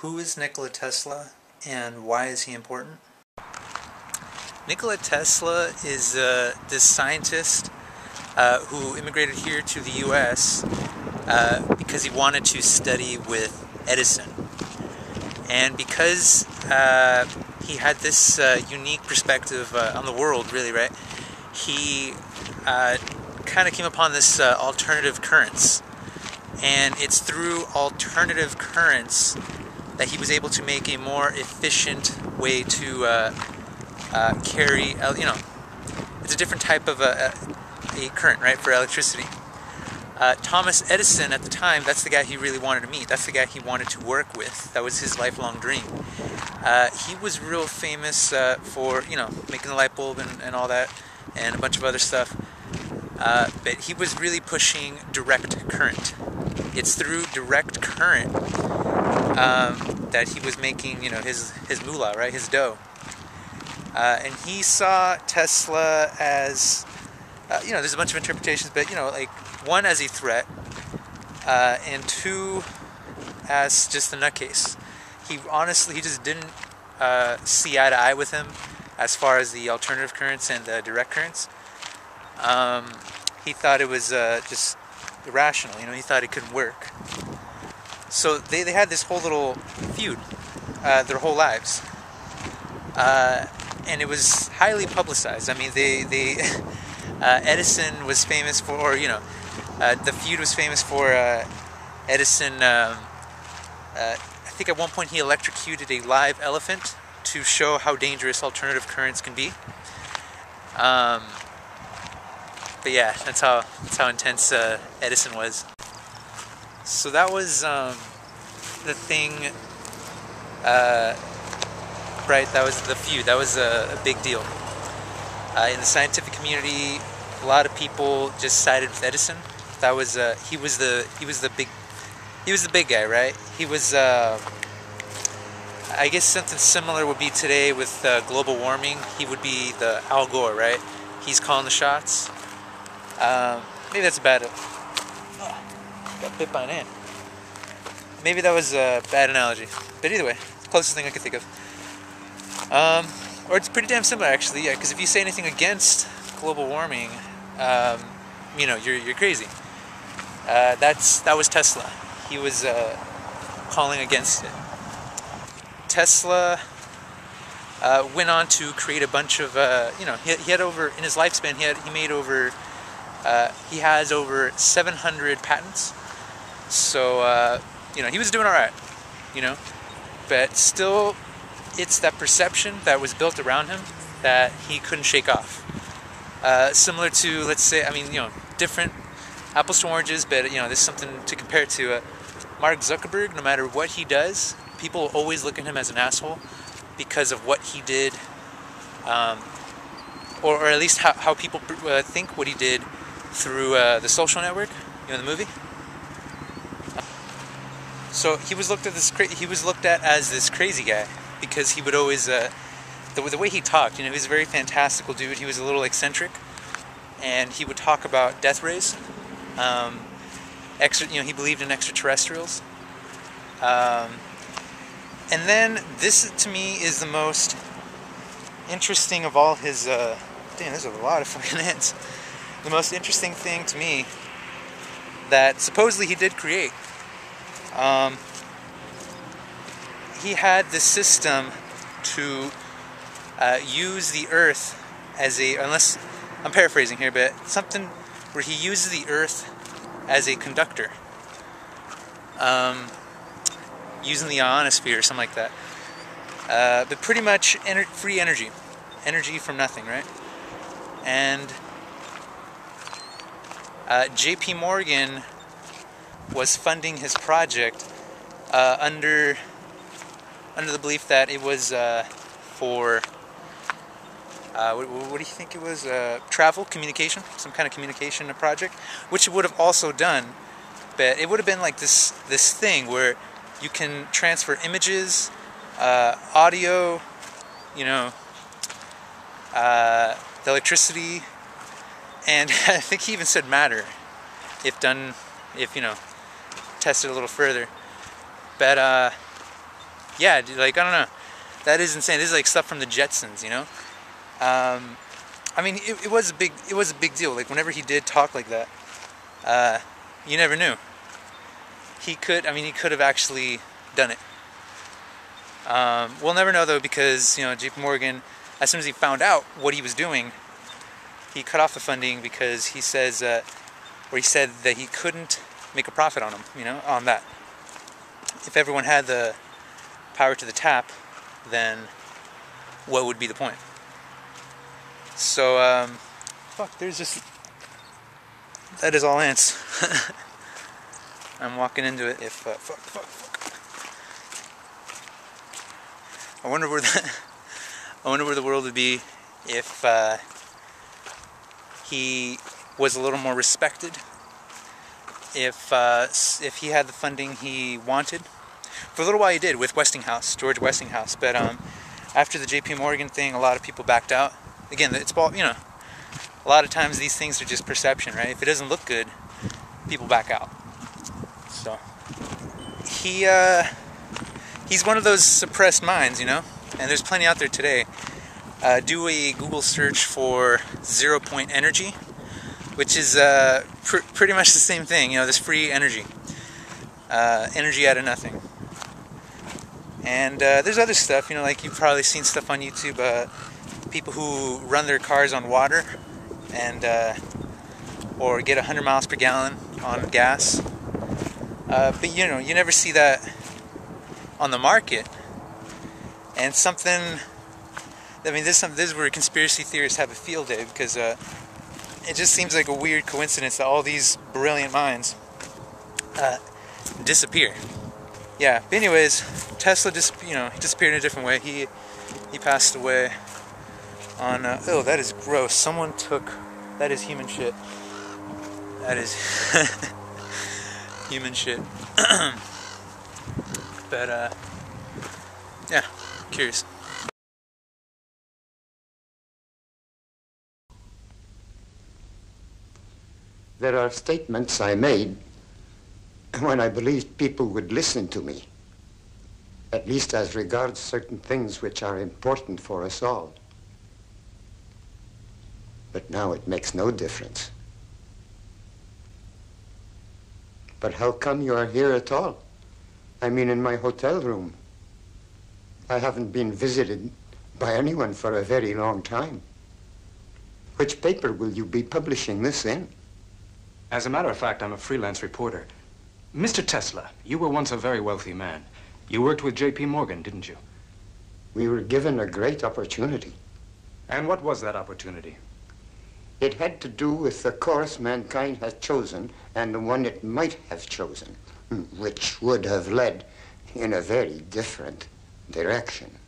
Who is Nikola Tesla and why is he important? Nikola Tesla is uh, this scientist uh, who immigrated here to the US uh, because he wanted to study with Edison. And because uh, he had this uh, unique perspective uh, on the world, really, right? He kind of came upon this alternative currents. And it's through alternative currents that he was able to make a more efficient way to uh, uh, carry, you know, it's a different type of a, a current, right, for electricity. Uh, Thomas Edison at the time, that's the guy he really wanted to meet. That's the guy he wanted to work with. That was his lifelong dream. Uh, he was real famous uh, for, you know, making the light bulb and, and all that, and a bunch of other stuff. Uh, but he was really pushing direct current. It's through direct current um, that he was making, you know, his his moolah, right, his dough. Uh, and he saw Tesla as, uh, you know, there's a bunch of interpretations, but you know, like one as a threat, uh, and two as just a nutcase. He honestly, he just didn't uh, see eye to eye with him as far as the alternative currents and the direct currents. Um, he thought it was uh, just irrational. You know, he thought it couldn't work. So they, they had this whole little feud uh, their whole lives. Uh, and it was highly publicized. I mean, they, they uh, Edison was famous for, or, you know, uh, the feud was famous for uh, Edison. Um, uh, I think at one point he electrocuted a live elephant to show how dangerous alternative currents can be. Um, but yeah, that's how that's how intense Edison was. So that was um, the thing, uh, right? That was the feud. That was a, a big deal. Uh, in the scientific community, a lot of people just sided with Edison. That was uh, he was the he was the big he was the big guy, right? He was. Uh, I guess something similar would be today with uh, global warming. He would be the Al Gore, right? He's calling the shots. Um, maybe that's a bad got bit by an ant. Maybe that was a bad analogy, but either way, closest thing I could think of. Um, or it's pretty damn similar actually, yeah. Because if you say anything against global warming, um, you know, you're you're crazy. Uh, that's that was Tesla. He was uh, calling against it. Tesla uh, went on to create a bunch of, uh, you know, he, he, had over in his lifespan he had he made over, uh, he has over 700 patents so, uh, you know, he was doing all right, you know, but still, it's that perception that was built around him that he couldn't shake off. Uh, similar to, let's say, I mean, you know, different apples to oranges, but, you know, there's something to compare to. Uh, Mark Zuckerberg, no matter what he does, people always look at him as an asshole because of what he did, um, or, or, at least how, how people uh, think what he did through uh, the social network, you know, the movie. So he was looked at this cra- he was looked at as this crazy guy because he would always uh, the, the way he talked. You know, he was a very fantastical dude. He was a little eccentric, and he would talk about death rays. Um, extra, you know, he believed in extraterrestrials. Um, and then this to me is the most interesting of all his. Uh, damn, there's a lot of fucking ants. The most interesting thing to me that supposedly he did create um, he had the system to uh, use the earth as a, unless I'm paraphrasing here, but something where he uses the earth as a conductor. Um, using the ionosphere or something like that. Uh, but pretty much ener- free energy. Energy from nothing, right? And uh, JP Morgan was funding his project uh, under under the belief that it was uh, for uh, what, what, do you think it was? Uh, travel, communication, some kind of communication project, which it would have also done, but it would have been like this this thing where you can transfer images, uh, audio, you know, uh, the electricity, and I think he even said matter, if done, if you know, test it a little further. But uh, yeah, dude, like I don't know, that is insane. This is like stuff from the Jetsons, you know. Um, I mean, it, it was a big it was a big deal. Like whenever he did talk like that, uh, you never knew. He could. I mean, he could have actually done it. Um, we'll never know though because you know J.P. Morgan, as soon as he found out what he was doing, he cut off the funding because he says, uh, or he said that he couldn't make a profit on them. You know, on that. If everyone had the power to the tap, then what would be the point? So, um, fuck, there's just. That is all ants. I'm walking into it if. Uh, fuck, fuck, fuck. I wonder where the. I wonder where the world would be if uh, he was a little more respected. If uh, if he had the funding he wanted, for a little while he did with Westinghouse, George Westinghouse. But um, after the J.P. Morgan thing, a lot of people backed out again, it's all you know. A lot of times these things are just perception, right? If it doesn't look good, people back out. So he uh, he's one of those suppressed minds, you know. And there's plenty out there today. Uh, do a Google search for zero point energy, which is uh, pr- pretty much the same thing. You know, this free energy, uh, energy out of nothing. And uh, there's other stuff, you know, like you've probably seen stuff on YouTube uh, people who run their cars on water and uh, or get 100 miles per gallon on gas. Uh, but you know, you never see that on the market. And something, I mean, this, this is where conspiracy theorists have a field day because uh, it just seems like a weird coincidence that all these brilliant minds uh, disappear. Yeah, but anyways, Tesla just, you know, disappeared in a different way. He, he passed away on uh, oh that is gross someone took that is human shit that is human shit but uh yeah curious there are statements I made when I believed people would listen to me, at least as regards certain things which are important for us all. But now it makes no difference. But how come you are here at all? I mean, in my hotel room. I haven't been visited by anyone for a very long time. Which paper will you be publishing this in? As a matter of fact, I'm a freelance reporter. Mr. Tesla, you were once a very wealthy man. You worked with J.P. Morgan, didn't you? We were given a great opportunity. And what was that opportunity? It had to do with the course mankind has chosen and the one it might have chosen, which would have led in a very different direction.